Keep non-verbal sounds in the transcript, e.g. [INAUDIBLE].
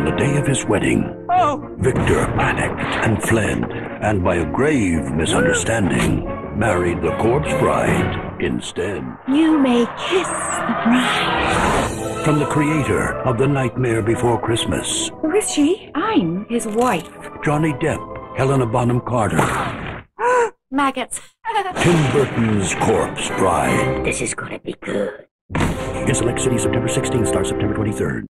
on the day of his wedding, Oh, Victor panicked and fled, and by a grave misunderstanding, married the corpse bride instead. You may kiss the bride. From the creator of The Nightmare Before Christmas, Who is she? I'm his wife. Johnny Depp, Helena Bonham Carter, [GASPS] Maggots. [LAUGHS] Tim Burton's Corpse Bride. This is gonna be good. In select cities September 16th, starts September 23rd.